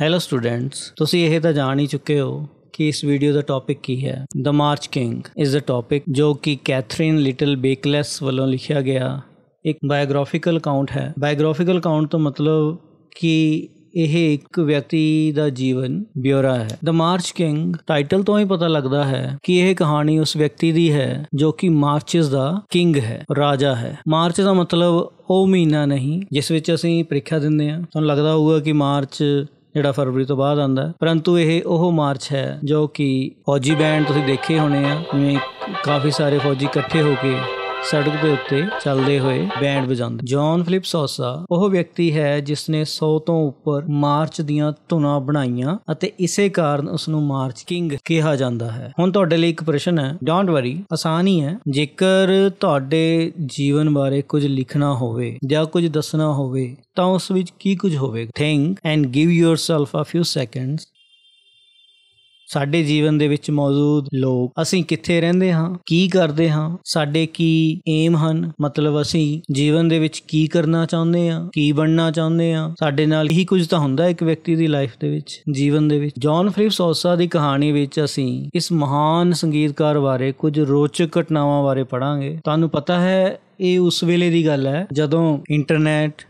Hello students ਤੁਸੀਂ ਇਹ ਤਾਂ ਜਾਣ ਹੀ ਚੁੱਕੇ ਹੋ ਕਿ ਇਸ ਵੀਡੀਓ ਦਾ ਟੌਪਿਕ ਕੀ ਹੈ? The march king is a topic ਜੋ ਕਿ ਕੈਥਰੀਨ ਲਿਟਲ ਬੇਕਲੈਸ ਵੱਲੋਂ ਲਿਖਿਆ ਗਿਆ। ਇੱਕ ਬਾਇਓਗ੍ਰਾਫੀਕਲ ਅਕਾਊਂਟ ਹੈ। ਬਾਇਓਗ੍ਰਾਫੀਕਲ ਅਕਾਊਂਟ ਤੋਂ ਮਤਲਬ ਕਿ ਇਹ ਇੱਕ ਵਿਅਕਤੀ ਦਾ ਜੀਵਨ ਬਿਉਰਾ ਹੈ। ਦ ਮਾਰਚ ਕਿੰਗ ਟਾਈਟਲ ਤੋਂ ਹੀ ਪਤਾ ਲੱਗਦਾ ਹੈ ਕਿ ਇਹ ਕਹਾਣੀ ਉਸ ਵਿਅਕਤੀ ਦੀ ਹੈ ਜੋ ਕਿ ਮਾਰਚਸ ਦਾ ਕਿੰਗ ਹੈ, ਰਾਜਾ ਹੈ। ਮਾਰਚ ਦਾ ਮਤਲਬ ਉਹ ਮਹੀਨਾ ਨਹੀਂ, ਜਿਸ ਵਿੱਚ ਅਸੀਂ ਪ੍ਰੀਖਿਆ ਦਿੰਦੇ ਹਾਂ। ਤੁਹਾਨੂੰ ਲੱਗਦਾ ਹੋਊਗਾ ਕਿ ਮਾਰਚ ਜਿਹੜਾ ਫਰਵਰੀ ਤੋਂ ਬਾਅਦ ਆਂਦਾ ਪਰੰਤੂ ਇਹ ਉਹ ਮਾਰਚ ਹੈ ਜੋ ਕਿ ਫੌਜੀ ਬੈਂਡ ਤੁਸੀਂ ਦੇਖੇ ਹੋਣੇ ਆ, ਜਿਵੇਂ ਕਾਫੀ ਸਾਰੇ ਫੌਜੀ ਇਕੱਠੇ ਹੋ ਕੇ ਸੜਕ ਦੇ ਉੱਤੇ ਚੱਲਦੇ ਹੋਏ ਬੈਂਡ ਵਜਾਉਂਦੇ। ਜੌਨ ਫਿਲਿਪ ਸੋਸਾ ਉਹ ਵਿਅਕਤੀ ਹੈ ਜਿਸ ਨੇ 100 ਤੋਂ ਉੱਪਰ ਮਾਰਚ ਦੀਆਂ ਧੁਨਾਂ ਬਣਾਈਆਂ ਅਤੇ ਇਸੇ ਕਾਰਨ ਉਸ ਨੂੰ ਮਾਰਚ ਕਿੰਗ ਕਿਹਾ ਜਾਂਦਾ ਹੈ। ਹੁਣ ਤੁਹਾਡੇ ਲਈ ਇੱਕ ਪ੍ਰਸ਼ਨ ਹੈ। ਡੋਂਟ ਵਰੀ ਆਸਾਨ ਹੀ ਹੈ। ਜੇਕਰ ਤੁਹਾਡੇ ਜੀਵਨ ਬਾਰੇ ਕੁਝ ਲਿਖਣਾ ਹੋਵੇ ਜਾਂ ਕੁਝ ਦੱਸਣਾ ਹੋਵੇ, ਤਾਂ ਉਸ ਵਿੱਚ ਕੀ ਕੁਝ ਹੋਵੇਗਾ? Think and give yourself a few seconds ਸਾਡੇ ਜੀਵਨ ਦੇ ਵਿੱਚ ਮੌਜੂਦ ਲੋਕ, ਅਸੀਂ ਕਿੱਥੇ ਰਹਿੰਦੇ ਹਾਂ, ਕੀ ਕਰਦੇ ਹਾਂ, ਸਾਡੇ ਕੀ ਏਮ ਹਨ, ਮਤਲਬ ਅਸੀਂ ਜੀਵਨ ਦੇ ਵਿੱਚ ਕੀ ਕਰਨਾ ਚਾਹੁੰਦੇ ਹਾਂ, ਕੀ ਬਣਨਾ ਚਾਹੁੰਦੇ ਹਾਂ। ਸਾਡੇ ਨਾਲ ਇਹੀ ਕੁਝ ਤਾਂ ਹੁੰਦਾ ਇੱਕ ਵਿਅਕਤੀ ਦੀ ਲਾਈਫ ਦੇ ਵਿੱਚ, ਜੀਵਨ ਦੇ ਵਿੱਚ। ਜੌਨ ਫ੍ਰਿਪ ਸੋਸਾ ਦੀ ਕਹਾਣੀ ਵਿੱਚ ਅਸੀਂ ਇਸ ਮਹਾਨ ਸੰਗੀਤਕਾਰ ਬਾਰੇ ਕੁਝ ਰੋਚਕ ਘਟਨਾਵਾਂ ਬਾਰੇ ਪੜਾਂਗੇ ਤੁਹਾਨੂੰ ਪਤਾ ਹੈ, ਇਹ ਉਸ ਵੇਲੇ ਦੀ ਗੱਲ ਹੈ, ਜਦੋਂ ਇੰਟਰਨੈਟ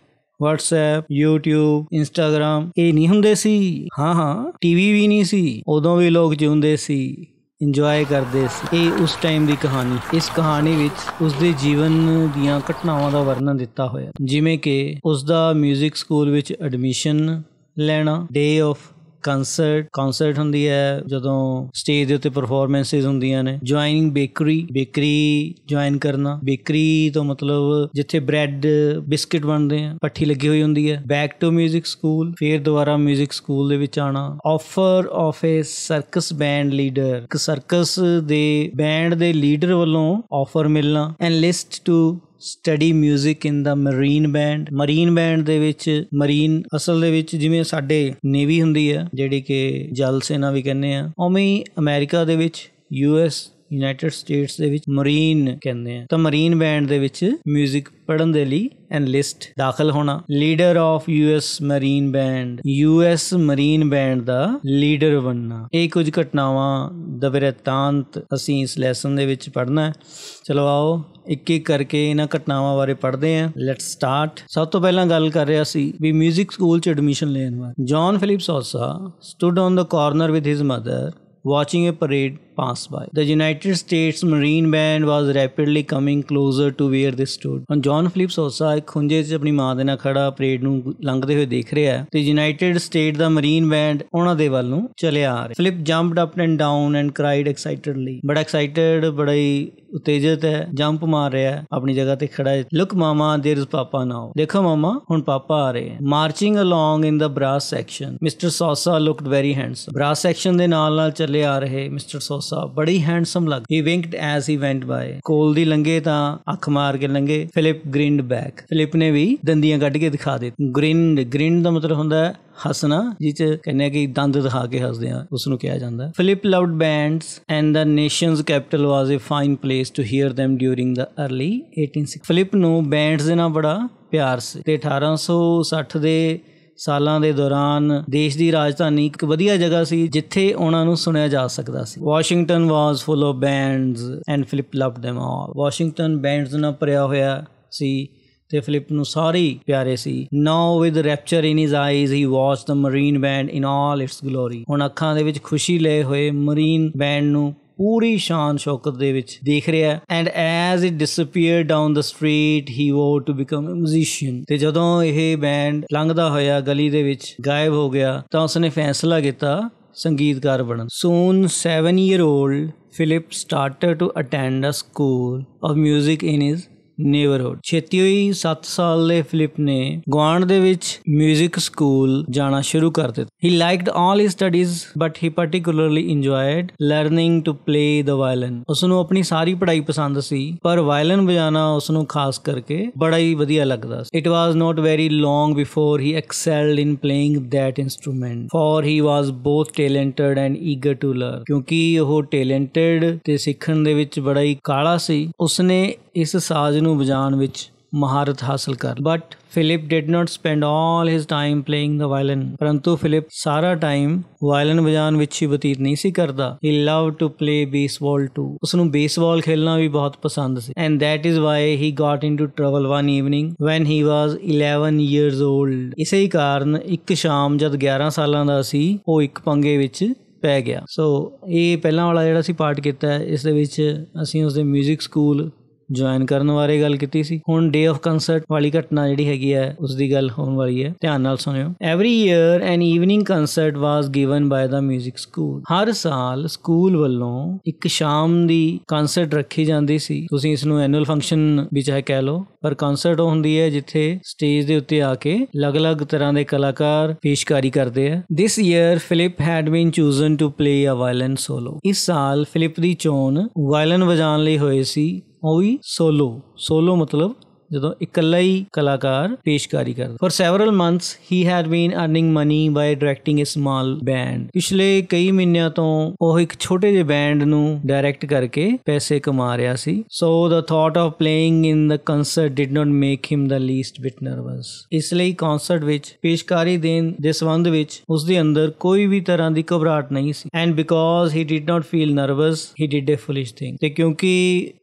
WhatsApp, YouTube, Instagram, ਇਹ ਨਹੀਂ ਹੁੰਦੇ ਸੀ। ਹਾਂ ਹਾਂ ਟੀਵੀ ਵੀ ਨਹੀਂ ਸੀ। ਉਦੋਂ ਵੀ ਲੋਕ ਜਿਉਂਦੇ ਸੀ ਇੰਜੋਏ ਕਰਦੇ ਸੀ। ਇਹ ਉਸ ਟਾਈਮ ਦੀ ਕਹਾਣੀ। ਇਸ ਕਹਾਣੀ ਵਿੱਚ ਉਸ ਦੇ ਜੀਵਨ ਦੀਆਂ ਘਟਨਾਵਾਂ ਦਾ ਵਰਣਨ ਦਿੱਤਾ ਹੋਇਆ। ਜਿਵੇਂ ਕਿ ਉਸ ਦਾ 뮤직 ਸਕੂਲ ਵਿੱਚ ਐਡਮਿਸ਼ਨ ਲੈਣਾ ਡੇ ਆਫ ਕਨਸਰਟ ਕਨਸਰਟ ਹੁੰਦੀ ਹੈ ਜਦੋਂ ਸਟੇਜ ਦੇ ਉੱਤੇ ਪਰਫਾਰਮੈਂਸਸ ਹੁੰਦੀਆਂ ਨੇ ਜੁਆਇਨਿੰਗ ਬੇਕਰੀ ਬੇਕਰੀ ਜੁਆਇਨ ਕਰਨਾ ਬੇਕਰੀ ਤੋਂ ਮਤਲਬ ਜਿੱਥੇ ਬ੍ਰੈਡ ਬਿਸਕਟ ਬਣਦੇ ਆ ਪੱਠੀ ਲੱਗੀ ਹੋਈ ਹੁੰਦੀ ਹੈ ਬੈਕ ਟੂ 뮤직 ਸਕੂਲ ਫਿਰ ਦੁਬਾਰਾ 뮤직 ਸਕੂਲ ਦੇ ਵਿੱਚ ਆਣਾ offer of a circus band leader ਇੱਕ ਸਰਕਸ ਦੇ ਬੈਂਡ ਦੇ ਲੀਡਰ ਵੱਲੋਂ ਆਫਰ ਮਿਲਣਾ enlist to study 뮤직 in the marine band. Marine band ਦੇ ਵਿੱਚ, ਮਰੀਨ ਅਸਲ ਦੇ ਵਿੱਚ ਜਿਵੇਂ ਸਾਡੇ ਨੇਵੀ ਹੁੰਦੀ ਹੈ ਜਿਹੜੀ ਕਿ ਜਲ ਸੈਨਾ ਵੀ ਕਹਿੰਦੇ ਆ, ਉਵੇਂ ਹੀ ਅਮਰੀਕਾ ਦੇ ਵਿੱਚ, ਯੂ ਐਸ ਯੂਨਾਈਟਿਡ ਸਟੇਟਸ ਦੇ ਵਿੱਚ ਮਰੀਨ ਕਹਿੰਦੇ ਆ ਤਾਂ ਮਰੀਨ ਬੈਂਡ ਦੇ ਵਿੱਚ 뮤직 ਪੜਨ ਦੇ ਲਈ ਐਨਲਿਸਟ ਦਾਖਲ ਹੋਣਾ leader of US Marine Band US Marine Band the leader ਬਣਨਾ ਇਹ ਕੁਝ ਘਟਨਾਵਾਂ ਦਾ ਬਿਰਤਾਂਤ ਅਸੀਂ ਇਸ ਲੈਸਨ ਦੇ ਵਿੱਚ ਪੜਨਾ ਹੈ ਚਲੋ ਆਓ ਇੱਕ ਇੱਕ ਕਰਕੇ ਇਹਨਾਂ ਘਟਨਾਵਾਂ ਬਾਰੇ ਪੜ੍ਹਦੇ ਆਂ ਲੈਟਸ ਸਟਾਰਟ ਸਭ ਤੋਂ ਪਹਿਲਾਂ ਗੱਲ ਕਰ ਰਿਹਾ ਸੀ ਵੀ 뮤직 ਸਕੂਲ 'ਚ ਐਡਮਿਸ਼ਨ ਲੈਣ ਵਾਲਾ John Philip Sousa stood on the corner with his mother watching a parade pass by. The United States Marine Band was rapidly coming closer to where they stood. ਹੁਣ ਜੌਨ ਫਿਲਿਪ ਸੋਸਾ ਇੱਕ ਖੁੰਝੇ 'ਚ ਆਪਣੀ ਮਾਂ ਦੇ ਨਾਲ ਖੜਾ parade ਨੂੰ ਲੰਘਦੇ ਹੋਏ ਦੇਖ ਰਿਹਾ ਹੈ ਤੇ ਯੂਨਾਈਟਿਡ ਸਟੇਟ ਦਾ ਮਰੀਨ ਬੈਂਡ ਉਹਨਾਂ ਦੇ ਵੱਲ ਨੂੰ ਚਲਿਆ ਆ ਰਿਹਾ Philip jumped up and down and cried excitedly ਬੜਾ ਐਕਸਾਈਟਡ ਬੜਾ ਹੀ ਉਤੇਜਿਤ ਹੈ ਜੰਪ ਮਾਰ ਰਿਹਾ ਹੈ ਆਪਣੀ ਜਗ੍ਹਾ ਤੇ ਖੜਾ ਹੈ ਲੁੱਕ ਮਾਮਾ देयर इज ਪਾਪਾ ਨਾਓ ਦੇਖੋ ਮਾਮਾ ਹੁਣ ਪਾਪਾ ਆ ਰਹੇ ਹਨ marching along in the brass section mister Sousa looked very handsome brass section ਦੇ ਨਾਲ ਨਾਲ ਚੱਲੇ ਆ ਰਹੇ ਮਿਸਟਰ ਸੋਸਾ ਬੜੀ ਹੈਂਡਸਮ ਲੱਗ। ਹੀ ਵਿੰਕਡ ਐਸ ਹੀ ਵੈਂਟ ਬਾਏ ਕੋਲ ਦੀ ਲੰਗੇ ਤਾਂ ਅੱਖ ਮਾਰ ਕੇ ਲੰਗੇ ਫਿਲਿਪ ਗ੍ਰਿੰਡ ਬੈਕ ਫਿਲਿਪ ਨੇ ਵੀ ਦੰਦੀਆਂ ਕੱਢ ਕੇ ਦਿਖਾ ਦਿੱਤੀ। ਗ੍ਰਿੰਡ ਗ੍ਰਿੰਡ ਦਾ ਮਤਲਬ ਹੁੰਦਾ ਹੈ ਹੱਸਣਾ ਜਿਸ ਕਹਿੰਦੇ ਕਿ ਦੰਦ ਦਿਖਾ ਕੇ ਹੱਸਦੇ ਆ। ਉਸ ਨੂੰ ਕਿਹਾ ਜਾਂਦਾ। Philip loved bands and the nation's capital was a fine place to hear them during the early 1860 Philip ਨੂੰ ਬੈਂਡਸ ਦੇ ਨਾਲ ਬੜਾ ਪਿਆਰ ਸੀ। ਤੇ 1860 ਦੇ ਸਾਲਾਂ ਦੇ ਦੌਰਾਨ ਦੇਸ਼ ਦੀ ਰਾਜਧਾਨੀ ਇੱਕ ਵਧੀਆ ਜਗ੍ਹਾ ਸੀ ਜਿੱਥੇ ਉਹਨਾਂ ਨੂੰ ਸੁਣਿਆ ਜਾ ਸਕਦਾ ਸੀ। Washington was full of bands and Philip loved them all Washington bands ਨਾਲ ਭਰਿਆ ਹੋਇਆ ਸੀ ਤੇ ਫਿਲਿਪ ਨੂੰ ਸਾਰੇ ਪਿਆਰੇ ਸੀ। Now with rapture in his eyes he watch the marine band in all its glory ਹੁਣ ਅੱਖਾਂ ਦੇ ਵਿੱਚ ਖੁਸ਼ੀ ਲਏ ਹੋਏ ਮਰੀਨ ਬੈਂਡ ਨੂੰ ਪੂਰੀ ਸ਼ਾਨ ਸ਼ੌਕਤ ਦੇ ਵਿੱਚ ਦੇਖ ਰਿਹਾ and as it disappear down the street he vowed to become a musician ਤੇ ਜਦੋਂ ਇਹ ਬੈਂਡ ਲੰਘਦਾ ਹੋਇਆ ਗਲੀ ਦੇ ਵਿੱਚ ਗਾਇਬ ਹੋ ਗਿਆ, ਤਾਂ ਉਸਨੇ ਫੈਸਲਾ ਕੀਤਾ ਸੰਗੀਤਕਾਰ ਬਣਨ। Soon 7 year old Philip started to attend a school of 뮤직 in his neighbourhood. ਛੇਤੀ ਹੀ 7 ਸਾਲ ਦੇ ਫਿਲਿਪ ਨੇ ਗਵਾਂਡ ਦੇ ਵਿੱਚ 뮤직 ਸਕੂਲ ਜਾਣਾ ਸ਼ੁਰੂ ਕਰ ਦਿੱਤਾ। He liked all his studies but he particularly enjoyed learning to play the violin ਉਸ ਨੂੰ ਆਪਣੀ ਸਾਰੀ ਪੜ੍ਹਾਈ ਪਸੰਦ ਸੀ, ਪਰ ਵਾਇਲਨ ਵਜਾਣਾ ਉਸ ਨੂੰ ਖਾਸ ਕਰਕੇ ਬੜਾ ਹੀ ਵਧੀਆ ਲੱਗਦਾ ਸੀ। It was not very long before he excelled in playing that instrument for he was both talented and eager to learn ਕਿਉਂਕਿ ਉਹ ਟੈਲੈਂਟਡ ਤੇ ਸਿੱਖਣ ਦੇ ਵਿੱਚ ਬੜਾ ਹੀ ਕਾਲਾ ਸੀ, ਉਸਨੇ ਇਸ ਸਾਜ਼ ਨੂੰ ਵਜਾਉਣ ਵਿੱਚ ਮਹਾਰਤ ਹਾਸਲ ਕਰ। But Philip did not spend all his time playing the violin ਪਰੰਤੂ ਫਿਲਿਪ ਸਾਰਾ ਟਾਈਮ ਵਾਇਲਨ ਵਜਾਉਣ ਵਿੱਚ ਹੀ ਬਤੀਤ ਨਹੀਂ ਸੀ ਕਰਦਾ। He love to play baseball too ਉਸ ਨੂੰ ਬੇਸਬਾਲ ਖੇਲਣਾ ਵੀ ਬਹੁਤ ਪਸੰਦ ਸੀ। And that is why he got into trouble one evening when he was 11 years old ਇਸੇ ਹੀ ਕਾਰਨ ਇੱਕ ਸ਼ਾਮ ਜਦ 11 ਸਾਲਾਂ ਦਾ ਸੀ, ਉਹ ਇੱਕ ਪੰਗੇ ਵਿੱਚ ਪੈ ਗਿਆ। ਸੋ ਇਹ ਪਹਿਲਾਂ ਵਾਲਾ ਜਿਹੜਾ ਸੀ ਪਾਰਟ ਕੀਤਾ ਇਸ ਦੇ ਵਿੱਚ ਅਸੀਂ ਉਸ ਦੇ 뮤직 ਸਕੂਲ ਜੁਆਇਨ ਕਰਨ ਬਾਰੇ ਗੱਲ ਕੀਤੀ ਸੀ। ਹੁਣ ਡੇ ਆਫ ਕਨਸਰਟ ਵਾਲੀ ਘਟਨਾ ਜਿਹੜੀ ਹੈਗੀ ਹੈ ਉਸ ਦੀ ਗੱਲ ਹੋਣ ਵਾਲੀ ਹੈ। ਧਿਆਨ ਨਾਲ ਸੁਣਿਓ। Every year an evening concert was given by the 뮤직 school ਹਰ ਸਾਲ ਸਕੂਲ ਵੱਲੋਂ ਇੱਕ ਸ਼ਾਮ ਦੀ ਕਨਸਰਟ ਰੱਖੀ ਜਾਂਦੀ ਸੀ। ਤੁਸੀਂ ਇਸ ਨੂੰ ਐਨੂਅਲ ਫੰਕਸ਼ਨ ਵੀ ਚਾਹੇ ਕਹਿ ਲਓ, ਪਰ ਕਨਸਰਟ ਹੁੰਦੀ ਹੈ ਜਿੱਥੇ ਸਟੇਜ ਦੇ ਉੱਤੇ ਆ ਕੇ ਅਲੱਗ-ਅਲੱਗ ਤਰ੍ਹਾਂ ਦੇ ਕਲਾਕਾਰ ਪੇਸ਼ਕਾਰੀ ਕਰਦੇ ਆ। This year Philip had been chosen to play a violin solo ਇਸ ਸਾਲ ਫਿਲਿਪ ਦੀ ਚੋਣ ਵਾਇਲਨ ਵਜਾਉਣ ਲਈ ਹੋਈ ਸੀ। ਉਹ ਵੀ ਸੋਲੋ। ਸੋਲੋ ਮਤਲਬ ਜਦੋਂ ਇਕੱਲਾ ਹੀ ਕਲਾਕਾਰ ਪੇਸ਼ਕਾਰੀ ਕਰਦਾ। For several months he had been earning money by directing a small band ਪਿਛਲੇ ਕਈ ਮਹੀਨਿਆਂ ਤੋਂ ਉਹ ਇੱਕ ਛੋਟੇ ਜਿਹੇ ਬੈਂਡ ਨੂੰ ਡਾਇਰੈਕਟ ਕਰਕੇ ਪੈਸੇ ਕਮਾ ਰਿਹਾ ਸੀ। So the thought of playing in the concert did not make him the least bit nervous ਇਸ ਲਈ ਕਨਸਰਟ ਵਿੱਚ ਪੇਸ਼ਕਾਰੀ ਦੇਣ ਦੇ ਸੰਬੰਧ ਵਿੱਚ ਉਸ ਦੇ ਅੰਦਰ ਕੋਈ ਵੀ ਤਰ੍ਹਾਂ ਦੀ ਘਬਰਾਹਟ ਨਹੀਂ ਸੀ। And because he did not feel nervous he did a foolish thing ਤੇ ਕਿਉਂਕਿ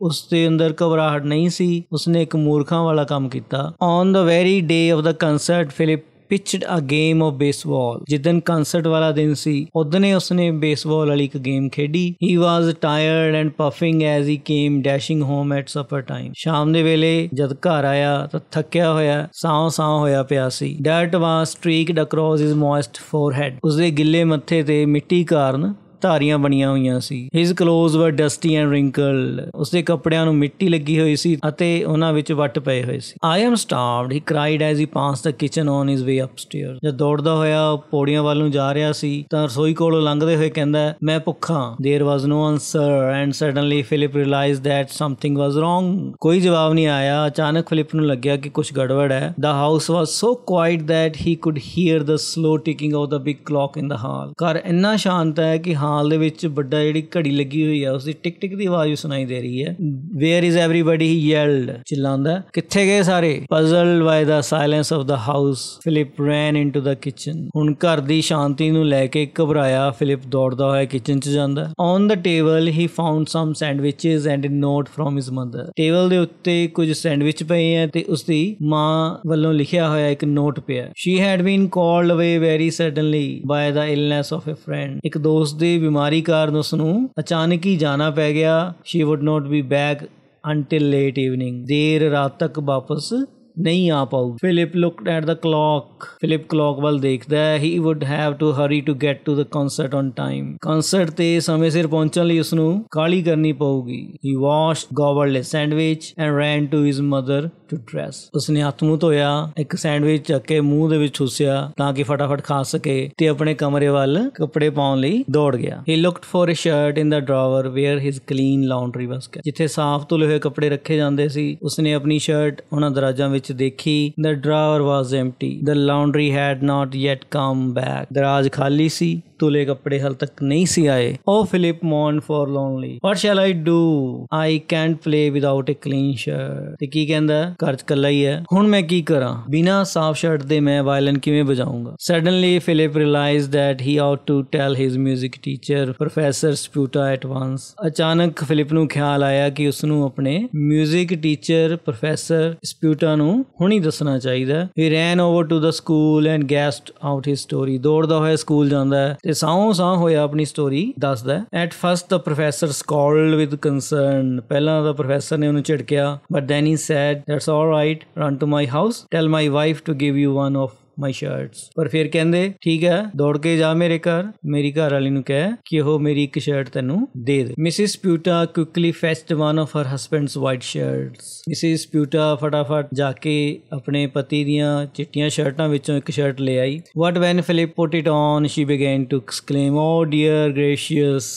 ਉਸ ਦੇ ਅੰਦਰ ਘਬਰਾਹਟ ਨਹੀਂ ਸੀ, ਉਸਨੇ ਇੱਕ ਮੂਰਖ ਵਾਲਾ ਕੰਮ ਕੀਤਾ। On the very day of the concert Philip pitched a game of baseball ਜਿੱਦਨ concert ਵਾਲਾ ਦਿਨ ਸੀ ਉਦਨੇ ਉਸਨੇ ਬੇਸਬਾਲ ਵਾਲੀ ਇੱਕ ਗੇਮ ਖੇਡੀ। He was tired and puffing as he came dashing home at supper time ਸ਼ਾਮ ਦੇ ਵੇਲੇ ਜਦ ਘਰ ਆਇਆ ਤਾਂ ਥੱਕਿਆ ਹੋਇਆ, ਸਾਹ ਸਾਹ ਹੋਇਆ ਪਿਆ ਸੀ। Dirt was streaked across his moist forehead ਉਸਦੇ ਗਿੱਲੇ ਮੱਥੇ ਤੇ ਮਿੱਟੀ ਕਾਰਨ ਧਾਰੀਆਂ ਬਣੀਆਂ ਹੋਈਆਂ ਸੀ his clothes were dusty and wrinkled ਉਸਦੇ ਕੱਪੜਿਆਂ ਨੂੰ ਮਿੱਟੀ ਲੱਗੀ ਹੋਈ ਸੀ ਅਤੇ ਉਹਨਾਂ ਵਿੱਚ ਵੱਟ ਪਏ ਹੋਏ ਸੀ I am starved he cried as he pass the kitchen on his way upstairs ਜਦ ਦੌੜਦਾ ਹੋਇਆ ਪੌੜੀਆਂ ਵੱਲ ਨੂੰ ਜਾ ਰਿਹਾ ਸੀ ਤਾਂ ਰਸੋਈ ਕੋਲੋਂ ਲੰਘਦੇ ਹੋਏ ਕਹਿੰਦਾ ਮੈਂ ਭੁੱਖਾ there was no answer and suddenly Philip realized that something was wrong ਕੋਈ ਜਵਾਬ ਨਹੀਂ ਆਇਆ ਅਚਾਨਕ ਫਿਲਿਪ ਨੂੰ ਲੱਗਿਆ ਕਿ ਕੁਝ ਗੜਬੜ ਹੈ the house was so quiet that he could hear the slow ticking of the big clock in the hall ਘਰ ਇੰਨਾ ਸ਼ਾਂਤ ਹੈ ਕਿ ਹਾਲ ਦੇ ਵਿੱਚ ਵੱਡਾ ਜਿਹੜੀ ਘੜੀ ਲੱਗੀ ਹੋਈ ਹੈ ਉਸ ਦੀ ਟਿਕ ਟਿਕ ਦੀ ਆਵਾਜ਼ ਵੀ ਸੁਣਾਈ ਦੇ ਰਹੀ ਹੈ। Where is everybody he yelled ਚਿল্লাਉਂਦਾ ਕਿੱਥੇ ਗਏ ਸਾਰੇ? Puzzled by the silence of the house Philip ran into the kitchen ਹੁਣ ਘਰ ਦੀ ਸ਼ਾਂਤੀ ਨੂੰ ਲੈ ਕੇ ਘਬਰਾਇਆ ਫਿਲਿਪ ਦੌੜਦਾ ਹੋਇਆ ਕਿਚਨ 'ਚ ਜਾਂਦਾ। On the table he found some sandwiches and a note from his mother table ਦੇ ਉੱਤੇ ਕੁਝ ਸੈਂਡਵਿਚ ਪਏ ਆ ਤੇ ਉਸ ਦੀ ਮਾਂ ਵੱਲੋਂ ਲਿਖਿਆ ਹੋਇਆ ਇੱਕ ਨੋਟ ਪਿਆ। She had been called away very suddenly by the illness of a friend ਇੱਕ ਦੋਸਤ ਦੇ ਬਿਮਾਰੀ ਕਾਰਨ ਉਸ ਨੂੰ ਅਚਾਨਕ ਹੀ ਜਾਣਾ ਪੈ ਗਿਆ। She would not be back until late evening ਦੇਰ ਰਾਤ ਤੱਕ ਵਾਪਸ ਨਹੀਂ ਆ ਪਾਊ। Philip looked at the clock Philip clock ਵੱਲ ਦੇਖਦਾ ਹੈ। He would have to hurry to get to the concert on time concert ਤੇ ਸਮੇਂ ਸਿਰ ਪਹੁੰਚਣ ਲਈ ਉਸ ਨੂੰ ਕਾਲੀ ਕਰਨੀ ਪਊਗੀ। He washed gobbled sandwich and ran to his mother to dress ਉਸਨੇ ਹੱਥ ਮੂੰਹ ਧੋਇਆ, ਇੱਕ ਸੈਂਡਵਿਚ ਚੱਕ ਕੇ ਮੂੰਹ ਦੇ ਵਿੱਚ ਠੁੱਸਿਆ ਤਾਂ ਕਿ ਫਟਾਫਟ ਖਾ ਸਕੇ ਤੇ ਆਪਣੇ ਕਮਰੇ ਵੱਲ ਕੱਪੜੇ ਪਾਉਣ ਲਈ ਦੌੜ ਗਿਆ। He looked for a shirt in the drawer where his clean laundry was ਜਿੱਥੇ ਸਾਫ਼ ਧੁਲੇ ਹੋਏ ਕੱਪੜੇ ਰੱਖੇ ਜਾਂਦੇ ਸੀ। ਉਸਨੇ ਆਪਣੀ ਸ਼ਰਟ ਉਹਨਾਂ ਦਰਾਜਾਂ ਵਿੱਚ देखी the drawer was empty the laundry had not yet come back दराज खाली सी, तुले कपड़े हल तक नहीं सी आए। ओ Philip moaned forlornly what shall I do I can't play without a clean shirt की कहना घर च ही है। हूँ मैं की करा? बिना साफ़ शर्ट दे मैं वायलन किवें बजाऊँगा? Suddenly Philip realised that he ought to tell his music teacher professor Sputa at अचानक फिलिप नु ख्याल आया कि उसनु अपने म्यूज़िक टीचर प्रोफेसर स्प्यूटा नु ਹੁਣੀ ਦੱਸਣਾ ਚਾਹੀਦਾ ਹੀ। Ran over to the school and gasped out his story ਦੌੜਦਾ ਹੋਇਆ ਸਕੂਲ ਜਾਂਦਾ ਹੈ ਤੇ ਸਾਹ ਸਾਹ ਹੋਇਆ ਆਪਣੀ ਸਟੋਰੀ ਦੱਸਦਾ ਹੈ। At first the professor scowled with concern ਪਹਿਲਾਂ ਦਾ ਪ੍ਰੋਫੈਸਰ ਨੇ ਉਹਨੂੰ ਝਿੜਕਿਆ। But then he said that's alright run to my house tell my wife to give you one of my shirts ਪਰ ਫਿਰ ਕਹਿੰਦੇ, ਠੀਕ ਹੈ, ਦੌੜ ਕੇ ਜਾ ਮੇਰੇ ਘਰ। ਮੇਰੀ ਘਰ ਵਾਲੀ ਨੂੰ ਕਹਿ ਕਿ ਉਹ ਮੇਰੀ ਇੱਕ ਸ਼ਰਟ ਤੈਨੂੰ ਦੇ ਦੇ। Mrs Sputa quickly fetched one of her husband's white shirts Mrs Sputa ਫਟਾਫਟ ਜਾ ਕੇ ਆਪਣੇ ਪਤੀ ਦੀਆਂ ਚਿੱਟੀਆਂ ਸ਼ਰਟਾਂ ਵਿੱਚੋਂ ਇੱਕ ਸ਼ਰਟ ਲੈ ਆਈ। But when Philip put it on she began to exclaim oh dear gracious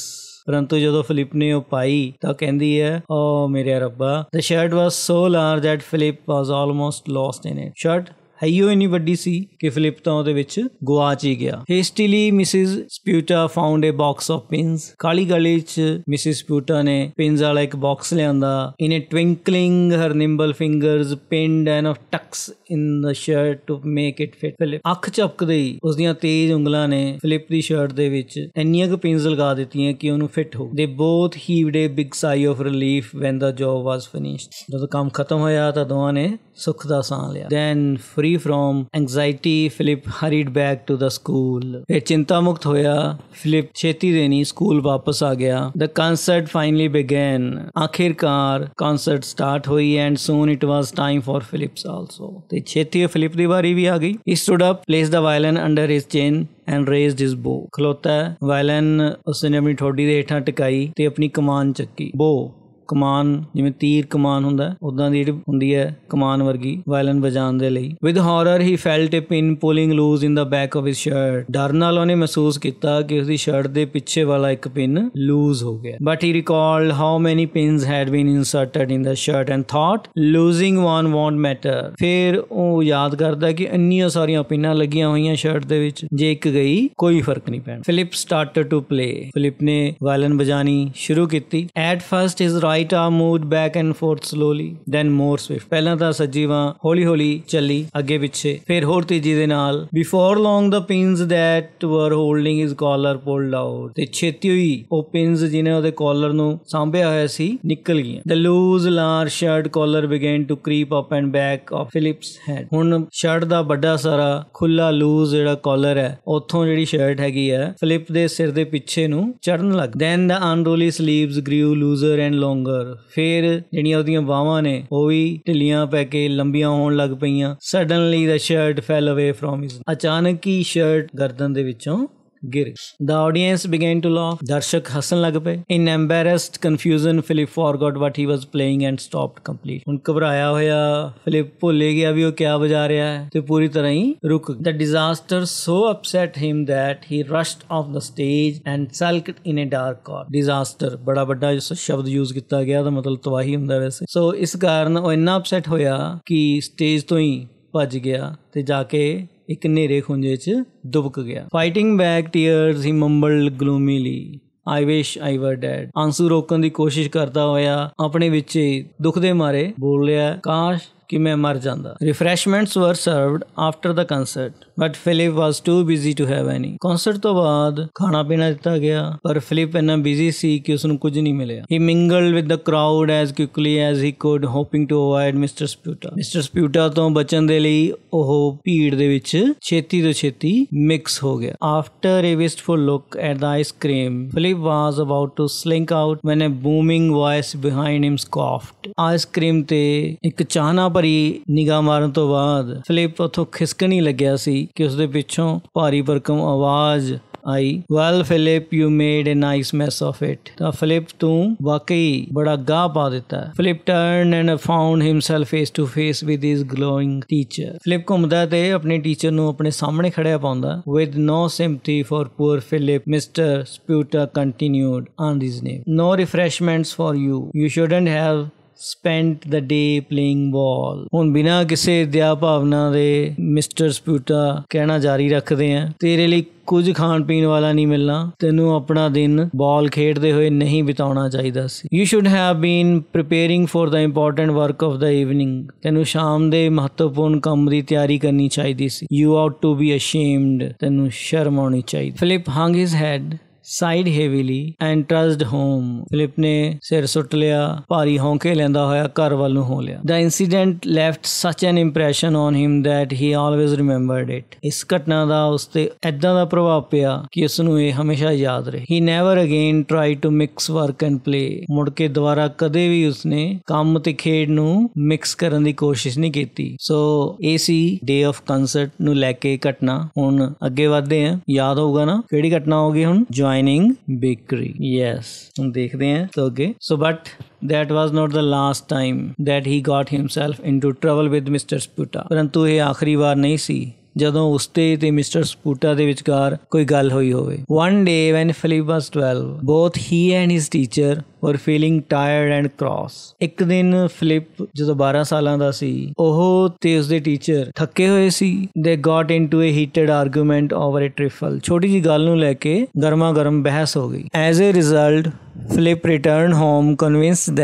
ਪਰੰਤੂ ਜਦੋਂ ਫਿਲਿਪ ਨੇ ਉਹ ਪਾਈ, ਤਾਂ ਕਹਿੰਦੀ ਹੈ ਓ ਮੇਰੇ ਰੱਬਾ the shirt was so large that Philip was almost lost in it shirt ਹੈਈਓ ਇੰਨੀ ਵੱਡੀ ਸੀ ਕਿ ਫਿਲਿਪ ਤਾਂ ਉਹਦੇ ਵਿੱਚ ਗਵਾਚ ਹੀ ਗਿਆ। Hastily Mrs Sputa found a box of pins ਕਾਲੀ ਗਲੀ 'ਚ ਮਿਸਿਸ ਸਪਿਊਟਾ ਨੇ ਪਿੰਸ ਵਾਲਾ ਇੱਕ ਬਾਕਸ ਲਿਆਂਦਾ। In a ਟਵਿੰਕਲਿੰਗ her nimble fingers pinned in a few tucks in the shirt to make it fit Philip ਅੱਖ ਝਪਕਦੇ ਹੀ ਉਸਦੀਆਂ ਤੇਜ਼ ਉਂਗਲਾਂ ਨੇ ਫਿਲਿਪ ਦੀ ਸ਼ਰਟ ਦੇ ਵਿੱਚ ਇੰਨੀਆਂ ਕੁ ਪਿੰਸ ਲਗਾ ਦਿੱਤੀਆਂ ਕਿ ਉਹਨੂੰ ਫਿੱਟ ਹੋ ਦੇ both heaved a big sigh of relief when the job was finished ਜਦੋਂ ਕੰਮ ਖਤਮ ਹੋਇਆ ਤਾਂ ਦੋਵਾਂ ਨੇ ਸੁੱਖ ਦਾ ਸਾਹ ਲਿਆ। Then free from anxiety Philip hurried back to the school ਫਿਰ ਚਿੰਤਾ ਮੁਕਤ ਹੋਇਆ ਫਿਲਿਪ ਛੇਤੀ ਦੇਣੀ ਸਕੂਲ ਵਾਪਸ ਆ ਗਿਆ ਦ ਕਨਸਰਟ ਫਾਈਨਲੀ ਬਿਗਨ ਆਖਿਰਕਾਰ ਕਨਸਰਟ ਸਟਾਰਟ ਹੋਈ and soon it was time for Philip's also ਤੇ ਛੇਤੀ ਫਿਲਿਪ ਦੀ ਵਾਰੀ ਵੀ ਆ ਗਈ he stood up placed the violin under his chin and raised his bow ਖਲੋਤਾ ਵਾਇਲਨ ਉਸਨੇ ਆਪਣੀ ਠੋਡੀ ਦੇ ਹੇਠਾਂ ਟਿਕਾਈ ਤੇ ਆਪਣੀ ਕਮਾਨ ਚੱਕੀ ਬੋ ਕਮਾਨ, ਜਿਵੇਂ ਤੀਰ ਕਮਾਨ ਹੁੰਦਾ ਉਦਾਂ ਦੀ ਜਿਹੜੀ ਹੁੰਦੀ ਹੈ ਕਮਾਨ ਵਰਗੀ ਵਾਇਲਨ ਵਜਾਉਣ ਦੇ ਲਈ। With horror he felt a pin pulling loose in the back of his shirt ਡਰ ਨਾਲ ਉਹਨੇ ਮਹਿਸੂਸ ਕੀਤਾ ਕਿ ਉਸਦੀ ਸ਼ਰਟ ਦੇ ਪਿੱਛੇ ਵਾਲਾ ਇੱਕ ਪਿਨ ਲੂਜ਼ ਹੋ ਗਿਆ। But he recalled how many pins had been inserted in the shirt and thought losing one won't matter ਫਿਰ ਉਹ ਯਾਦ ਕਰਦਾ ਕਿ ਇੰਨੀਆਂ ਸਾਰੀਆਂ ਪਿਨਾਂ ਲੱਗੀਆਂ ਹੋਈਆਂ ਸ਼ਰਟ ਦੇ ਵਿੱਚ, ਜੇ ਇੱਕ ਗਈ, ਕੋਈ ਫ਼ਰਕ ਨਹੀਂ ਪੈਣਾ। Philip started to play Philip ਨੇ ਵਾਇਲਨ ਵਜਾਣੀ ਸ਼ੁਰੂ ਕੀਤੀ। At first his right arm moved back and forth slowly then more swift ਪਹਿਲਾਂ ਤਾਂ ਸੱਜੀ ਵਾਂ ਹੌਲੀ-ਹੌਲੀ ਚੱਲੀ ਅੱਗੇ ਪਿੱਛੇ ਫਿਰ ਹੋਰ ਤੇਜ਼ੀ ਦੇ ਨਾਲ before long the pins that were holding his collar pulled out ਤੇ ਛੇਤੀ ਹੋਈ ਉਹ ਪਿੰਸ ਜਿਨੇ ਉਹਦੇ ਕਾਲਰ ਨੂੰ ਸਾਂਭਿਆ ਹੋਇਆ ਸੀ ਨਿਕਲ ਗਈਆਂ the loose large shirt collar began to creep up and back of Philip's head ਹੁਣ ਸ਼ਰਟ ਦਾ ਵੱਡਾ ਸਾਰਾ ਖੁੱਲਾ ਲੂਜ਼ ਜਿਹੜਾ ਕਾਲਰ ਹੈ ਉੱਥੋਂ ਜਿਹੜੀ ਸ਼ਰਟ ਹੈਗੀ ਹੈ ਫਿਲਿਪ ਦੇ ਸਿਰ ਦੇ ਪਿੱਛੇ ਨੂੰ ਚੜਨ ਲੱਗ then the unrolled sleeves grew looser and long longer ਫਿਰ ਜਿਹੜੀਆਂ ਉਹਦੀਆਂ ਬਾਹਾਂ ਨੇ, ਉਹ ਵੀ ਢਿੱਲੀਆਂ ਪੈ ਕੇ ਲੰਬੀਆਂ ਹੋਣ ਲੱਗ ਪਈਆਂ। ਸਡਨਲੀ ਦਾ ਸ਼ਰਟ ਫੈਲ ਅਵੇ ਫਰੋਮ ਹਿਸ ਅਚਾਨਕ ਹੀ ਸ਼ਰਟ ਗਰਦਨ ਦੇ ਵਿੱਚੋਂ ਗਿਰ the audience began to laugh ਦਰਸ਼ਕ ਹੱਸਣ ਲੱਗ ਪਏ in embarrassed confusion philip forgot what he was playing and stopped complete ਹੁਣ ਘਬਰਾਇਆ ਹੋਇਆ ਫਿਲਿਪ ਭੁੱਲ ਗਿਆ ਵੀ ਉਹ ਕਿਆ ਵਜਾ ਰਿਹਾ ਹੈ ਤੇ ਪੂਰੀ ਤਰ੍ਹਾਂ ਹੀ ਰੁਕ the disaster so upset him that he rushed off the stage and sulked in a dark corner disaster ਬੜਾ ਵੱਡਾ ਜਿਸ ਸ਼ਬਦ ਯੂਜ਼ ਕੀਤਾ ਗਿਆ ਦਾ ਮਤਲਬ ਤਬਾਹੀ ਹੁੰਦਾ ਵੈਸੇ ਸੋ ਇਸ ਕਾਰਨ ਉਹ ਇੰਨਾ ਅਪਸੈਟ ਹੋਇਆ ਕਿ ਸਟੇਜ ਤੋਂ ਹੀ ਭੱਜ ਗਿਆ ਤੇ ਜਾ ਕੇ ਇੱਕ ਨੇਰੇ ਖੁੰਝੇ 'ਚ ਦੁਬਕ ਗਿਆ। Fighting back tears he mumbled gloomily I wish I were dead ਆਂਸੂ ਰੋਕਣ ਦੀ ਕੋਸ਼ਿਸ਼ ਕਰਦਾ ਹੋਇਆ ਆਪਣੇ ਵਿੱਚ ਦੁੱਖ ਦੇ ਮਾਰੇ ਬੋਲ ਰਿਹਾ, ਕਾਸ਼ ਕਿ ਮੈਂ ਮਰ ਜਾਂਦਾ। Refreshments were served after the concert but Philip was too busy to have any concert ਤੋਂ ਬਾਅਦ ਖਾਣਾ ਪੀਣਾ ਦਿੱਤਾ ਗਿਆ, ਪਰ ਫਿਲਿਪ ਇੰਨਾ ਬਿਜ਼ੀ ਸੀ ਕਿ ਉਸ ਨੂੰ ਕੁਝ ਨਹੀਂ ਮਿਲਿਆ। He mingled with the crowd as quickly as he could hoping to avoid mister Sputa mister Sputa ਤੋਂ ਬਚਣ ਦੇ ਲਈ ਉਹ ਭੀੜ ਦੇ ਵਿੱਚ ਛੇਤੀ ਤੋਂ ਛੇਤੀ ਮਿਕਸ ਹੋ ਗਿਆ। After a wistful look at the ice cream Philip was about to slink out when a booming voice behind him scoffed ice cream ਤੇ ਇੱਕ ਚਾਹਨਾ ਭਰੀ ਨਿਗਾਹ ਮਾਰਨ ਤੋਂ ਬਾਅਦ ਫਿਲਿਪ ਉਥੋਂ ਖਿਸਕਣ ਹੀ ਲੱਗਿਆ ਸੀ। ਕਿ ਉਸਦੇ ਪਿੱਛੋਂ ਭਾਰੀ ਭਰਕਮ ਆਵਾਜ਼ ਆਈ well Philip you made a nice mess of it ਤਾਂ ਫਿਲਿਪ ਤੂੰ ਵਾਕਈ ਬੜਾ ਗਾਹ ਪਾ ਦਿੱਤਾ Philip turn and found himself face to face with his glowing teacher Philip ਘੁੰਮਦਾ ਤੇ ਆਪਣੇ ਟੀਚਰ ਨੂੰ ਆਪਣੇ ਸਾਹਮਣੇ ਖੜਿਆ ਪਾਉਂਦਾ with no sympathy for poor Philip Mr Sputa continued on this name no refreshments for you you shouldn't have spent the day playing ball ਹੁਣ ਬਿਨਾ ਕਿਸੇ ਦਿਆ ਭਾਵਨਾ ਦੇ ਮਿਸਟਰ ਸਪਿਊਟਾ ਕਹਿਣਾ ਜਾਰੀ ਰੱਖਦੇ ਆ, ਤੇਰੇ ਲਈ ਕੁਝ ਖਾਣ ਪੀਣ ਵਾਲਾ ਨਹੀਂ ਮਿਲਣਾ, ਤੈਨੂੰ ਆਪਣਾ ਦਿਨ ਬਾਲ ਖੇਡਦੇ ਹੋਏ ਨਹੀਂ ਬਿਤਾਉਣਾ ਚਾਹੀਦਾ ਸੀ। You should have been preparing for the important work of the evening ਤੈਨੂੰ ਸ਼ਾਮ ਦੇ ਮਹੱਤਵਪੂਰਨ ਕੰਮ ਦੀ ਤਿਆਰੀ ਕਰਨੀ ਚਾਹੀਦੀ ਸੀ। You ought to be ashamed ਤੈਨੂੰ ਸ਼ਰਮ ਆਉਣੀ ਚਾਹੀਦੀ। Philip hung his head sighed heavily and trudged home Philip ਨੇ ਸਿਰ ਸੁੱਟ ਲਿਆ, ਭਾਰੀ ਹੌਂਕੇ ਲੈਂਦਾ ਹੋਇਆ ਘਰ ਵੱਲ ਨੂੰ ਹੋ ਲਿਆ। The incident left such an impression on him that he always remembered it ਇਸ ਘਟਨਾ ਦਾ ਉਸ ਤੇ ਐਦਾਂ ਦਾ ਪ੍ਰਭਾਵ ਪਿਆ ਕਿ ਉਸ ਨੂੰ ਇਹ ਹਮੇਸ਼ਾ ਯਾਦ ਰਹੇ। He never again try to mix work and play ਮੁੜ ਕੇ ਦੁਬਾਰਾ ਕਦੇ ਵੀ ਉਸਨੇ ਕੰਮ ਤੇ ਖੇਡ ਨੂੰ ਮਿਕਸ ਕਰਨ ਦੀ ਕੋਸ਼ਿਸ਼ ਨਹੀਂ ਕੀਤੀ। ਸੋ ਇਹ ਸੀ ਡੇ ਆਫ ਕਨਸਰਟ ਨੂੰ ਲੈ ਕੇ ਘਟਨਾ। ਹੁਣ ਅੱਗੇ ਵਧਦੇ ਹਾਂ। ਯਾਦ ਹੋਊਗਾ ਨਾ? ਕਿਹੜੀ ਘਟਨਾ ਹੋਗੀ ਹੁਣ? Joining bakery yes ਹੁਣ ਦੇਖਦੇ ਹਾਂ ਤਾਂ ਅੱਗੇ so but that was not the last time that he got himself into trouble with Mr. Sputa ਪਰੰਤੂ ਇਹ ਆਖਰੀ ਵਾਰ ਨਹੀਂ ਸੀ ਜਦੋਂ ਉਸਤੇ ਤੇ ਮਿਸਟਰ ਸਪੂਟਾ ਦੇ ਵਿਚਕਾਰ ਕੋਈ ਗੱਲ ਹੋਈ ਹੋਵੇ। One day when Philip was 12 both he and his teacher were feeling tired and cross ਇੱਕ ਦਿਨ ਫਿਲਿਪ ਜਦੋਂ 12 ਸਾਲਾਂ ਦਾ ਸੀ, ਉਹ ਤੇ ਉਸਦੇ ਟੀਚਰ ਥੱਕੇ ਹੋਏ ਸੀ। They got into a heated argument over a trifle ਛੋਟੀ ਜੀ ਗੱਲ ਨੂੰ ਲੈ ਕੇ ਗਰਮਾ ਗਰਮ ਬਹਿਸ ਹੋ ਗਈ। As a result Philip return home convinced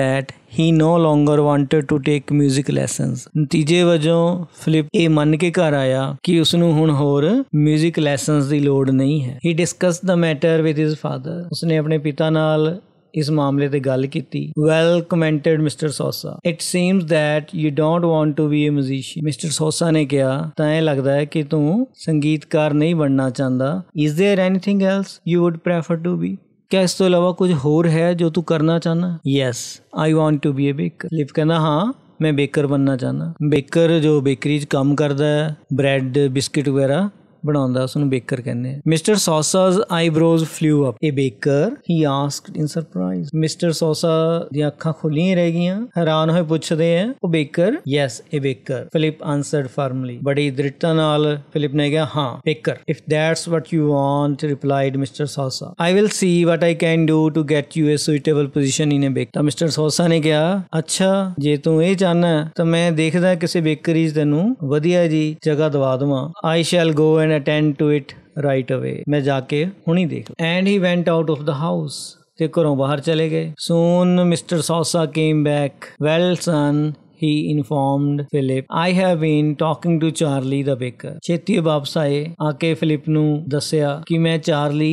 that he no longer wanted to take music lessons ਨਤੀਜੇ ਵਜੋਂ ਫਿਲਿਪ ਇਹ ਮੰਨ ਕੇ ਘਰ ਆਇਆ ਕਿ ਉਸ ਨੂੰ ਹੁਣ ਹੋਰ 뮤직 ਲੈਸਨਸ ਦੀ ਲੋੜ ਨਹੀਂ ਹੈ he discuss the matter with his father ਉਸਨੇ ਆਪਣੇ ਪਿਤਾ ਨਾਲ ਇਸ ਮਾਮਲੇ ਤੇ ਗੱਲ ਕੀਤੀ well commented mister Sousa it seems that you don't want to be a musician mister Sousa ਨੇ ਕਿਹਾ ਤਾਂ ਇਹ ਲੱਗਦਾ ਹੈ ਕਿ ਤੂੰ ਸੰਗੀਤਕਾਰ ਨਹੀਂ ਬਣਨਾ ਚਾਹੁੰਦਾ is there anything else you would prefer to be ਕਿਆ ਇਸ ਤੋਂ ਇਲਾਵਾ ਕੁਝ ਹੋਰ ਹੈ ਜੋ ਤੂੰ ਕਰਨਾ ਚਾਹਨਾ yes I want to be a baker lip ਕਹਿੰਦਾ ਹਾਂ ਮੈਂ ਬੇਕਰ ਬਣਨਾ ਚਾਹਨਾ ਬੇਕਰ ਜੋ ਬੇਕਰੀ 'ਚ ਕੰਮ ਕਰਦਾ ਹੈ ਬ੍ਰੈਡ ਬਿਸਕਟ ਵਗੈਰਾ ਬਣਾਉਂਦਾ ਉਸ ਨੂੰ ਬੇਕਰ ਕਹਿੰਦੇ ਆ। Mister Sosa's eyebrows flew up. ਇਹ baker he asked in surprise Mister Sosa ਦੀਆਂ ਅੱਖਾਂ ਖੁੱਲੀਆਂ ਰਹਿ ਗਈਆਂ, ਹੈਰਾਨ ਹੋਏ ਪੁੱਛਦੇ ਆ, ਉਹ ਬੇਕਰ? ਯੈਸ ਇਹ ਬੇਕਰ। ਫਿਲਿਪ ਆਨਸਰਡ ਫਰਮਲੀ ਬੜੀ ਦ੍ਰਿੜਤਾ ਨਾਲ ਫਿਲਿਪ ਨੇ ਕਿਹਾ, ਹਾਂ, baker. If that's what you want replied Mr Sosa. I will see what I can do to get you a suitable position in a bake ਤਾਂ mister Sosa ਨੇ ਕਿਹਾ, ਅੱਛਾ, ਜੇ ਤੂੰ ਇਹ ਚਾਹਨਾ ਤਾਂ ਮੈਂ ਦੇਖਦਾ ਕਿਸੇ ਬੇਕਰੀ 'ਚ ਤੈਨੂੰ ਵਧੀਆ ਜੀ ਜਗ੍ਹਾ ਦਵਾ ਦਵਾਂ। I shall go and attend to it right away ਮੈਂ ਜਾ ਕੇ ਹੁਣੀ ਦੇਖ and he went out of the house ਤੇ ਘਰੋਂ ਬਾਹਰ ਚਲੇ ਗਏ soon Mr Sosa came back well son he informed Philip, I have been talking to Charlie the baker. ਛੇਤੀ ਵਾਪਸ ਆਏ ਆ ਕੇ ਫਿਲਿਪ ਨੂੰ ਦੱਸਿਆ ਕਿ ਮੈਂ ਚਾਰਲੀ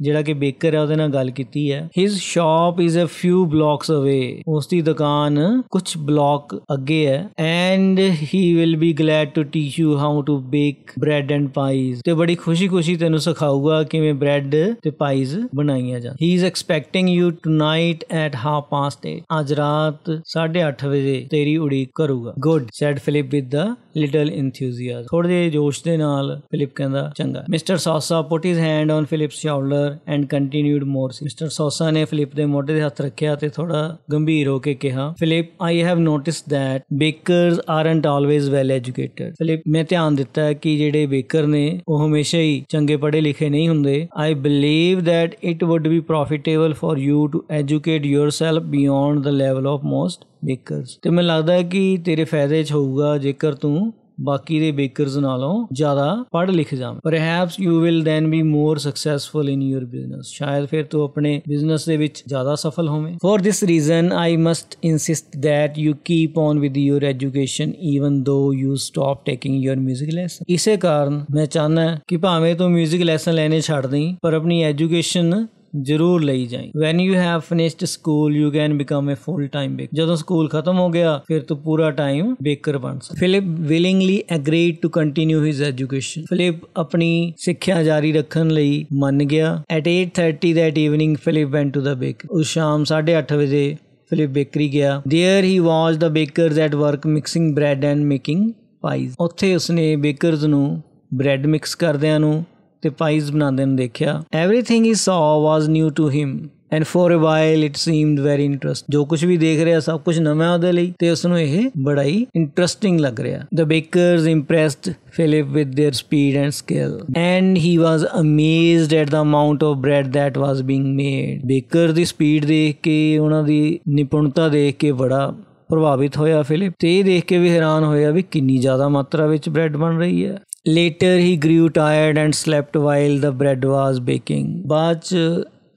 ਜਿਹੜਾ ਕਿ ਬੇਕਰ ਹੈ ਉਹਦੇ ਨਾਲ ਗੱਲ ਕੀਤੀ ਹੈ। His shop is a few blocks away ਉਸ ਦੀ ਦੁਕਾਨ ਕੁਝ ਬਲਾਕ ਅੱਗੇ ਹੈ। And he will be glad to teach you how to bake bread and pies ਤੇ ਬੜੀ ਖੁਸ਼ੀ-ਖੁਸ਼ੀ ਤੈਨੂੰ ਸਿਖਾਊਗਾ ਕਿਵੇਂ ਬ੍ਰੈਡ ਤੇ ਪਾਈਜ਼ ਬਣਾਈਆਂ ਜਾਂ he is expecting you tonight at half past 8 ਅੱਜ ਰਾਤ 8:30 ਵਜੇ ਤੇਰੀ ਉਡੀਕ ਕਰੂਗਾ। Good said Philip with the little enthusiasm ਥੋੜੇ ਜਿਹੇ ਜੋਸ਼ ਦੇ ਨਾਲ ਫਿਲਿਪ ਕਹਿੰਦਾ, ਚੰਗਾ। Mr Sosa put his hand on Philip's shoulder and continued more Mr Sosa ਨੇ ਫਿਲਿਪ ਦੇ ਮੋਢੇ ਤੇ ਹੱਥ ਰੱਖਿਆ ਤੇ ਥੋੜਾ ਗੰਭੀਰ ਹੋ ਕੇ ਕਿਹਾ Philip I have noticed that bakers aren't always well educated Philip ਮੈਂ ਧਿਆਨ ਦਿੱਤਾ ਹੈ ਕਿ ਜਿਹੜੇ ਬੇਕਰ ਨੇ, ਉਹ ਹਮੇਸ਼ਾ ਹੀ ਚੰਗੇ ਪੜ੍ਹੇ ਲਿਖੇ ਨਹੀਂ ਹੁੰਦੇ। I believe that it would be profitable for you to educate yourself beyond the level of most bakers ਤੇ ਮੈਨੂੰ ਲੱਗਦਾ ਹੈ ਕਿ ਤੇਰੇ ਫਾਇਦੇ 'ਚ ਹੋਊਗਾ ਜੇਕਰ ਤੂੰ ਬਾਕੀ ਦੇ ਬੇਕਰਸ ਨਾਲੋਂ ਜ਼ਿਆਦਾ ਪੜ੍ਹ ਲਿਖ ਜਾਵੇਂ perhaps you will then be more successful in your business ਸ਼ਾਇਦ ਫਿਰ ਤੂੰ ਆਪਣੇ ਬਿਜ਼ਨਸ ਦੇ ਵਿੱਚ ਜ਼ਿਆਦਾ ਸਫਲ ਹੋਵੇਂ। For this reason I must insist that you keep on with your education even though you stop taking your 뮤직 lesson ਇਸੇ ਕਾਰਨ ਮੈਂ ਚਾਹਨਾ ਕਿ ਭਾਵੇਂ ਤੂੰ 뮤직 ਲੈਸਨ ਲੈਣੇ ਛੱਡ ਦੇਈਂ, ਪਰ ਆਪਣੀ ਐਜੂਕੇਸ਼ਨ ਜ਼ਰੂਰ ਲਈ ਜਾਈ when you have finished school you can become a full time baker ਜਦੋਂ ਸਕੂਲ ਖਤਮ ਹੋ ਗਿਆ ਫਿਰ ਤੂੰ ਪੂਰਾ ਟਾਈਮ ਬੇਕਰ ਬਣ ਸਕਦਾ Philip willingly agreed to continue his education Philip ਆਪਣੀ ਸਿੱਖਿਆ ਜਾਰੀ ਰੱਖਣ ਲਈ ਮੰਨ ਗਿਆ at 8:30 that evening Philip went to the baker ਉਸ ਸ਼ਾਮ 8:30 ਵਜੇ ਫਿਲਿਪ ਬੇਕਰੀ ਗਿਆ there he watch the bakers at work mixing bread and making pies ਉੱਥੇ ਉਸਨੇ ਬੇਕਰਸ ਨੂੰ ਬ੍ਰੈਡ ਮਿਕਸ ਕਰਦਿਆਂ ਨੂੰ ਤੇ ਪਾਈਜ਼ ਬਣਾਉਂਦੇ ਨੂੰ ਦੇਖਿਆ। Everything he saw was new to him and for a while it seemed very interest ਜੋ ਕੁਝ ਵੀ ਦੇਖ ਰਿਹਾ, ਸਭ ਕੁਝ ਨਵਾਂ ਉਹਦੇ ਲਈ, ਤੇ ਉਸ ਨੂੰ ਇਹ ਬੜਾ ਹੀ ਇੰਟਰਸਟਿੰਗ ਲੱਗ ਰਿਹਾ। The bakers impressed Philip with their speed and skill and he was amazed at the amount of bread that was being made baker the speed ਦੇਖ ਕੇ, ਉਹਨਾਂ ਦੀ ਨਿਪੁੰਨਤਾ ਦੇਖ ਕੇ ਬੜਾ ਪ੍ਰਭਾਵਿਤ ਹੋਇਆ ਫਿਲਿਪ ਤੇ ਇਹ ਦੇਖ ਕੇ ਵੀ ਹੈਰਾਨ ਹੋਇਆ ਵੀ ਕਿੰਨੀ ਜ਼ਿਆਦਾ ਮਾਤਰਾ ਵਿੱਚ ਬ੍ਰੈਡ ਬਣ ਰਹੀ ਹੈ। Later, he grew tired and slept while the bread was baking.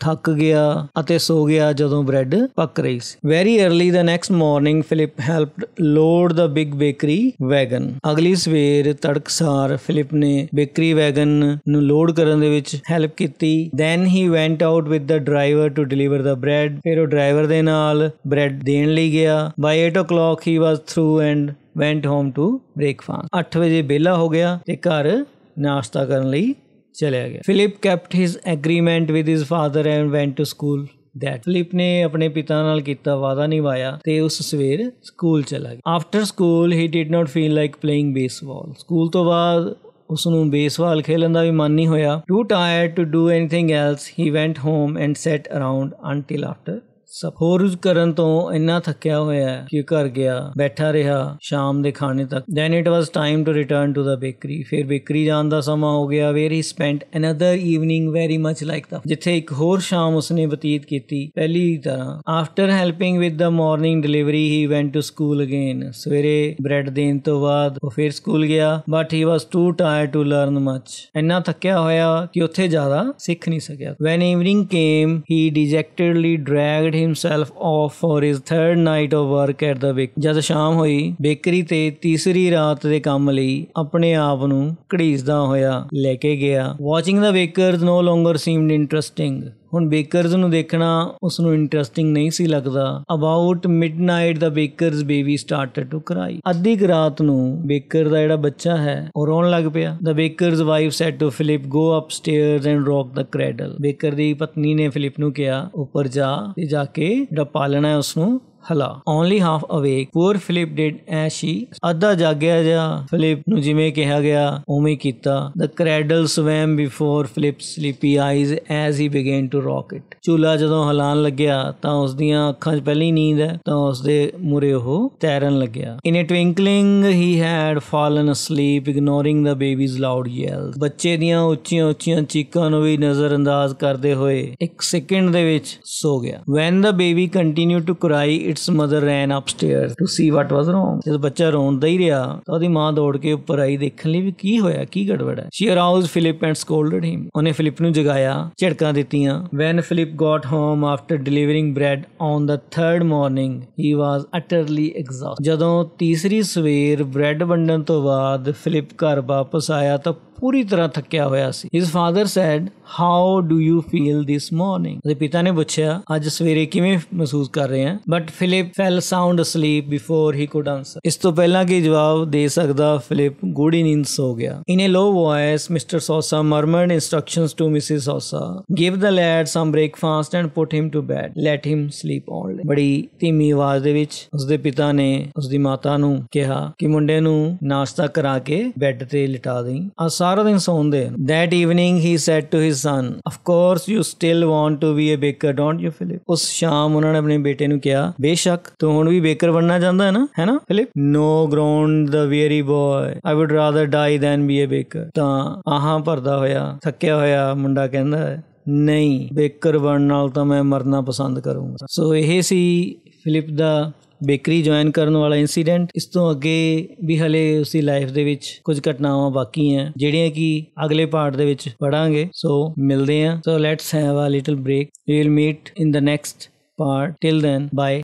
ਥੱਕ ਗਿਆ ਅਤੇ ਸੋ ਗਿਆ ਜਦੋਂ ਬ੍ਰੈਡ ਪੱਕ ਰਹੀ ਸੀ। Very early the next morning Philip helped load the big bakery wagon ਅਗਲੀ ਸਵੇਰ ਤੜਕਸਾਰ ਫਿਲਿਪ ਨੇ ਬੇਕਰੀ ਵੈਗਨ ਨੂੰ ਲੋਡ ਕਰਨ ਦੇ ਵਿੱਚ ਹੈਲਪ ਕੀਤੀ। Then he went out with the driver to deliver the bread ਫਿਰ ਉਹ ਡਰਾਈਵਰ ਦੇ ਨਾਲ ਬ੍ਰੈਡ ਦੇਣ ਲਈ ਗਿਆ। By 8 o'clock he was through and went home to breakfast 8 ਵਜੇ ਬੇਲਾ ਹੋ ਗਿਆ ਤੇ ਘਰ ਨਾਸ਼ਤਾ ਕਰਨ ਲਈ ਚਲਿਆ ਗਿਆ। Philip kept his agreement with his father and went to school that Philip ਨੇ ਆਪਣੇ ਪਿਤਾ ਨਾਲ ਕੀਤਾ ਵਾਅਦਾ ਨਿਭਾਇਆ ਤੇ ਉਸ ਸਵੇਰ ਸਕੂਲ ਚਲਾ ਗਿਆ। After school he did not feel like playing baseball school ਤੋਂ ਬਾਅਦ ਉਸ ਨੂੰ ਬੇਸਬਾਲ ਖੇਲਣ ਦਾ ਵੀ ਮਨ ਨਹੀਂ ਹੋਇਆ। Too tired to do anything else he went home and sat around until after supper ਕਰਨ ਤੋਂ ਇੰਨਾ ਥੱਕਿਆ ਹੋਇਆ ਕਿ ਘਰ ਗਿਆ, ਬੈਠਾ ਰਿਹਾ ਸ਼ਾਮ ਦੇ ਖਾਣੇ ਤੱਕ। Then it was time to return to the bakery ਫਿਰ ਬੇਕਰੀ ਜਾਣ ਦਾ ਸਮਾਂ ਹੋ ਗਿਆ। Where he spent another evening very much like the ਜਿੱਥੇ ਇੱਕ ਹੋਰ ਸ਼ਾਮ ਉਸਨੇ ਬਤੀਤ ਕੀਤੀ ਪਹਿਲੀ ਤਰ੍ਹਾਂ। After helping with the morning delivery he went to school again ਸਵੇਰੇ ਬ੍ਰੈਡ ਦੇਣ ਤੋਂ ਬਾਅਦ ਉਹ ਫਿਰ ਸਕੂਲ ਗਿਆ। But he was too tired to learn much ਇੰਨਾ ਥੱਕਿਆ ਹੋਇਆ ਕਿ ਉੱਥੇ ਜ਼ਿਆਦਾ ਸਿੱਖ ਨਹੀਂ ਸਕਿਆ। When evening came he dejectedly dragged himself off for his third night of work at the bake ਜਦ ਸ਼ਾਮ ਹੋਈ, ਬੇਕਰੀ ਤੇ ਤੀਸਰੀ ਰਾਤ ਦੇ ਕੰਮ ਲਈ ਆਪਣੇ ਆਪ ਨੂੰ ਘੜੀਸਦਾ ਹੋਇਆ ਲੈ ਕੇ ਗਿਆ। Watching the bakers no longer seemed interesting ਹੁਣ ਬੇਕਰਸ ਨੂੰ ਦੇਖਣਾ ਉਸ ਨੂੰ ਇੰਟਰਸਟਿੰਗ ਨਹੀਂ ਸੀ ਲੱਗਦਾ। About midnight the baker's baby started to cry ਅੱਧੀ ਕੁ ਰਾਤ ਨੂੰ ਬੇਕਰ ਦਾ ਜਿਹੜਾ ਬੱਚਾ ਹੈ, ਉਹ ਰੋਣ ਲੱਗ ਪਿਆ। The baker's wife said to Philip go upstairs and rock the cradle baker ਦੀ ਪਤਨੀ ਨੇ ਫਿਲਿਪ ਨੂੰ ਕਿਹਾ, ਉੱਪਰ ਜਾ ਤੇ ਜਾ ਕੇ ਜਿਹੜਾ ਪਾਲਣਾ ਹੈ ਉਸ ਨੂੰ ਹਲਾ। ਓਨਲੀ ਹਾਫ ਅਵੇਕ ਪੂਰ ਫਿਲਿਪ ਡਿਡ ਐਸ ਸ਼ੀ ਅੱਧਾ ਜਾਗਿਆ ਜਾ ਫਿਲਿਪ ਨੂੰ ਜਿਵੇਂ ਕਿਹਾ ਗਿਆ, ਉਵੇਂ ਕੀਤਾ। The cradle swam before Philip sleepy eyes as he began to rock it ਚੂਲਾ ਜਦੋਂ ਹਲਾਨ ਲੱਗਿਆ ਤਾਂ ਉਸ ਦੀਆਂ ਅੱਖਾਂ 'ਚ ਪਹਿਲੀ ਨੀਂਦ ਹੈ, ਤਾਂ ਉਸ ਦੇ ਮੂਰੇ ਉਹ ਤੈਰਨ ਲੱਗਿਆ। In a twinkling he had fallen asleep ignoring the baby's loud yells ਬੱਚੇ ਦੀਆਂ ਉੱਚੀਆਂ ਉੱਚੀਆਂ ਚੀਕਾਂ ਨੂੰ ਵੀ ਨਜ਼ਰਅੰਦਾਜ਼ ਕਰਦੇ ਹੋਏ ਇੱਕ ਸੈਕਿੰਡ ਦੇ ਵਿੱਚ ਸੋ ਗਿਆ। When the baby continue to cry its mother ran upstairs to see what was wrong ਜਦ ਬੱਚਾ ਰੋਂਦਾ ਹੀ ਰਿਹਾ ਤਾਂ ਉਹਦੀ ਮਾਂ ਦੌੜ ਕੇ ਉੱਪਰ ਆਈ ਦੇਖਣ ਲਈ ਵੀ ਕੀ ਹੋਇਆ ਕੀ ਗੜਬੜ ਹੈ she arouse Philip and scolded him ਉਹਨੇ ਫਿਲਿਪ ਨੂੰ ਜਗਾਇਆ ਝੜਕਾਂ ਦਿੱਤੀਆਂ when Philip got home after delivering bread on the third morning he was utterly exhaust ਜਦੋਂ ਤੀਸਰੀ ਸਵੇਰ ਬ੍ਰੈਡ ਵੰਡਣ ਤੋਂ ਬਾਅਦ ਫਿਲਿਪ ਘਰ ਵਾਪਸ ਆਇਆ ਤਾਂ ਪੂਰੀ ਤਰ੍ਹਾਂ ਥੱਕਿਆ ਹੋਇਆ ਸੀ his father said how do you feel this morning ਉਹਦੇ ਪਿਤਾ ਨੇ ਪੁੱਛਿਆ ਅੱਜ ਸਵੇਰੇ ਕਿਵੇਂ ਮਹਿਸੂਸ ਕਰ ਰਹੇ ਆ but Philip fell sound asleep before he could answer ਇਸ ਤੋਂ ਪਹਿਲਾਂ ਕਿ ਜਵਾਬ ਦੇ ਸਕਦਾ ਫਿਲਿਪ ਗੂੜੀ ਨੀਂਦ ਸੋ ਗਿਆ in a low voice Mr Sosa murmured instructions to Mrs Sosa give the lad some breakfast and put him to bed let him sleep only ਬੜੀ ਧੀਮੀ ਆਵਾਜ਼ ਦੇ ਵਿੱਚ ਉਸਦੇ ਪਿਤਾ ਨੇ ਉਸਦੀ ਮਾਤਾ ਨੂੰ ਕਿਹਾ ਕਿ ਮੁੰਡੇ ਨੂੰ ਨਾਸ਼ਤਾ ਕਰਾ ਕੇ ਬੈੱਡ ਤੇ ਲਿਟਾ ਦੇਈ ਆ ਸਾਰਾ ਦਿਨ ਸੌਂਦੇ that evening he said to his son of course you still want to be a baker don't you Philip ਉਸ ਸ਼ਾਮ ਉਹਨਾਂ ਨੇ ਆਪਣੇ ਬੇਟੇ ਨੂੰ ਕਿਹਾ ਬੇਸ਼ੱਕ ਤੂੰ ਹੁਣ ਵੀ ਬੇਕਰ ਬਣਨਾ ਚਾਹੁੰਦਾ ਹੈ ਨਾ ਹੈ ਨਾ Philip no groaned the weary boy I would rather die than be a baker ਤਾਂ ਆਹਾਂ ਭਰਦਾ ਹੋਇਆ ਥੱਕਿਆ ਹੋਇਆ ਮੁੰਡਾ ਕਹਿੰਦਾ ਹੈ ਨਹੀਂ ਬੇਕਰ ਬਣਨ ਨਾਲ ਤਾਂ ਮੈਂ ਮਰਨਾ ਪਸੰਦ ਕਰੂੰਗਾ ਸੋ ਇਹ ਸੀ ਫਿਲਿਪ ਦਾ ਬੇਕਰੀ ਜੁਆਇਨ ਕਰਨ ਵਾਲਾ ਇਨਸੀਡੈਂਟ ਇਸ ਤੋਂ ਅੱਗੇ ਵੀ ਹਲੇ ਉਸਦੀ ਲਾਈਫ ਦੇ ਵਿੱਚ ਕੁਝ ਘਟਨਾਵਾਂ ਬਾਕੀ ਹੈ, ਜਿਹੜੀਆਂ ਕਿ ਅਗਲੇ ਪਾਰਟ ਦੇ ਵਿੱਚ ਪੜਾਂਗੇ ਸੋ ਮਿਲਦੇ ਹਾਂ। So let's have a little break we will meet in the next part till then, bye.